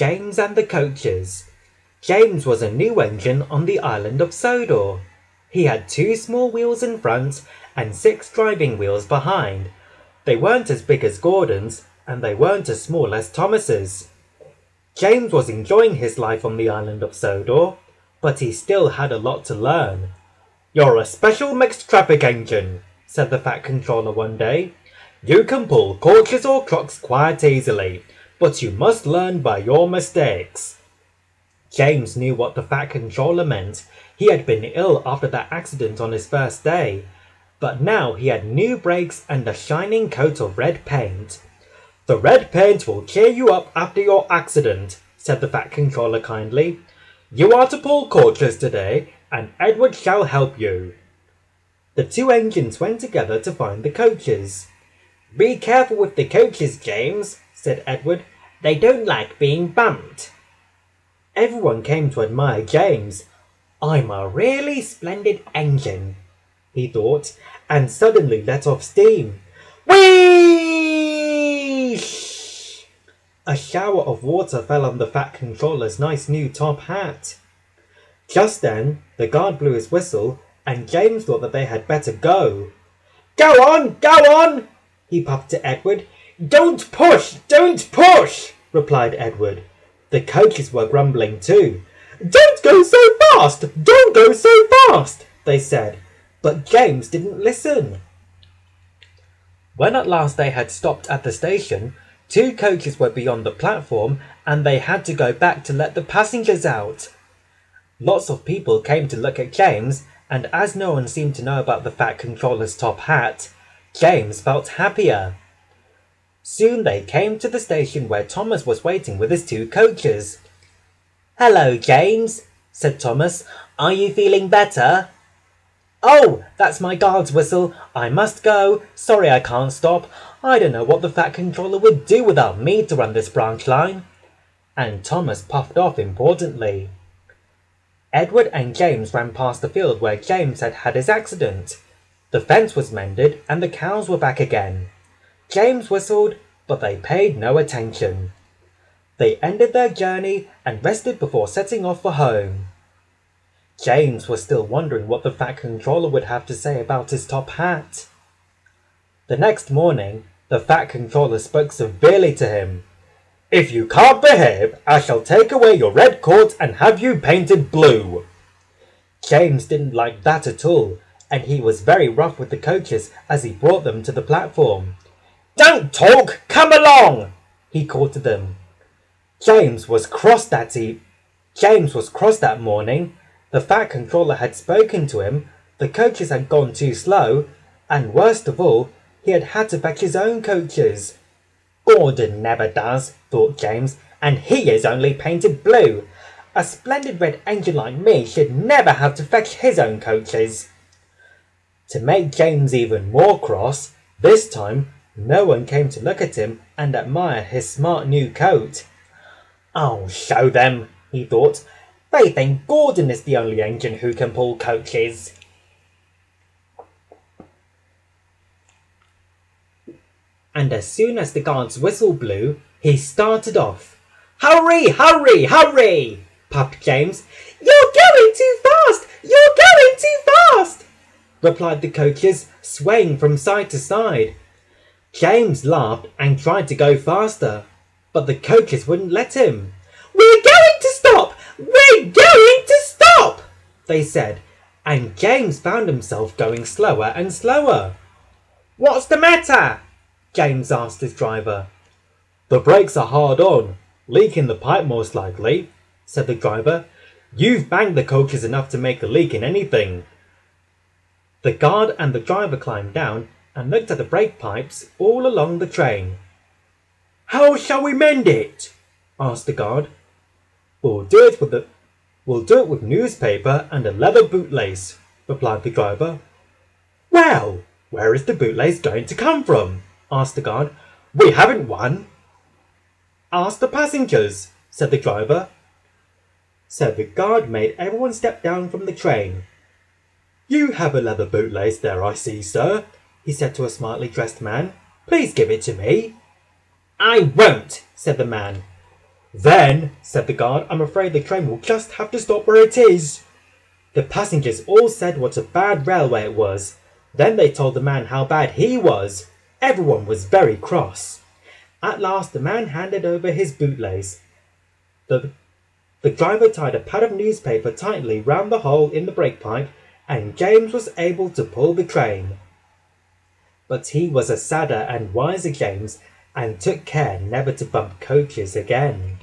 James and the Coaches. James was a new engine on the island of Sodor. He had two small wheels in front and six driving wheels behind. They weren't as big as Gordon's, and they weren't as small as Thomas's. James was enjoying his life on the island of Sodor, but he still had a lot to learn. You're a special mixed traffic engine, said the Fat Controller one day. You can pull coaches or trucks quite easily, but you must learn by your mistakes. James knew what the Fat Controller meant. He had been ill after that accident on his first day, but now he had new brakes and a shining coat of red paint. The red paint will cheer you up after your accident, said the Fat Controller kindly. You are to pull coaches today, and Edward shall help you. The two engines went together to find the coaches. Be careful with the coaches, James, said Edward. They don't like being bumped. Everyone came to admire James. I'm a really splendid engine, he thought, and suddenly let off steam. Whee! A shower of water fell on the Fat Controller's nice new top hat. Just then, the guard blew his whistle, and James thought that they had better go. Go on, go on, he puffed to Edward. Don't push, don't push, replied Edward. The coaches were grumbling too. Don't go so fast, don't go so fast, they said. But James didn't listen. When at last they had stopped at the station, two coaches were beyond the platform and they had to go back to let the passengers out. Lots of people came to look at James, and as no one seemed to know about the Fat Controller's top hat, James felt happier. Soon they came to the station where Thomas was waiting with his two coaches. Hello, James, said Thomas. Are you feeling better? Oh, that's my guard's whistle. I must go. Sorry I can't stop. I don't know what the Fat Controller would do without me to run this branch line. And Thomas puffed off importantly. Edward and James ran past the field where James had had his accident. The fence was mended and the cows were back again. James whistled, but they paid no attention. They ended their journey and rested before setting off for home. James was still wondering what the Fat Controller would have to say about his top hat. The next morning, the Fat Controller spoke severely to him. If you can't behave, I shall take away your red coat and have you painted blue. James didn't like that at all, and he was very rough with the coaches as he brought them to the platform. Don't talk, come along, he called to them. James was cross that e- James was cross that morning. The Fat Controller had spoken to him, the coaches had gone too slow, and worst of all, he had had to fetch his own coaches. Gordon never does, thought James, and he is only painted blue. A splendid red engine like me should never have to fetch his own coaches. To make James even more cross, this time no one came to look at him and admire his smart new coat. I'll show them, he thought. They think Gordon is the only engine who can pull coaches. And as soon as the guard's whistle blew, he started off. Hurry, hurry, hurry! puffed James. You're going too fast! You're going too fast! replied the coaches, swaying from side to side. James laughed and tried to go faster, but the coaches wouldn't let him. We're going to stop! We're going to stop! They said, and James found himself going slower and slower. What's the matter? James asked his driver. The brakes are hard on, leak in the pipe most likely, said the driver. You've banged the coaches enough to make a leak in anything. The guard and the driver climbed down and looked at the brake pipes all along the train. How shall we mend it? asked the guard. We'll do it with the We'll do it with newspaper and a leather bootlace, replied the driver. Well, where is the bootlace going to come from? asked the guard. We haven't one. Ask the passengers, said the driver. So the guard made everyone step down from the train. You have a leather bootlace there, I see, sir, he said to a smartly dressed man. Please give it to me. I won't, said the man. Then, said the guard, I'm afraid the train will just have to stop where it is. The passengers all said what a bad railway it was. Then they told the man how bad he was. Everyone was very cross. At last the man handed over his bootlace. The, the driver tied a pad of newspaper tightly round the hole in the brake pipe, and James was able to pull the train. But he was a sadder and wiser James, and took care never to bump coaches again.